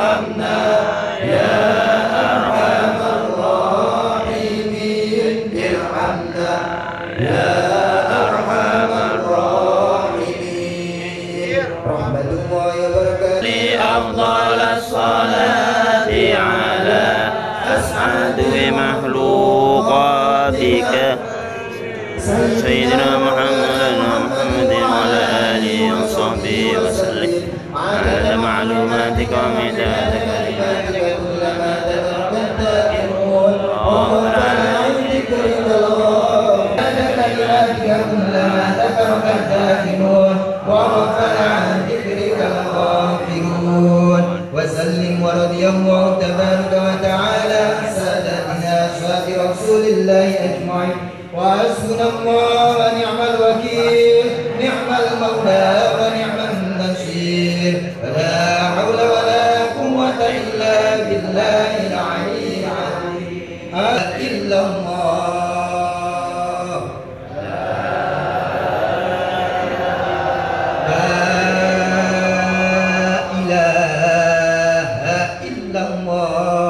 أرحمنا يا أرحم الراحمين. ارحمنا يا أرحم الراحمين. رحمة الله وبركاته لأفضل الصلاة على أسعد بمخلوقاتك سيدنا محمد معلوماتك عن ذكرك وسلم ورضي الله تبارك وتعالى رسول الله أجمعين. وحسبنا الله ونعم الوكيل. نعم المولى. ولا حول ولا قوة إلا بالله العلي العظيم. إلا الله. لا إله إلا الله.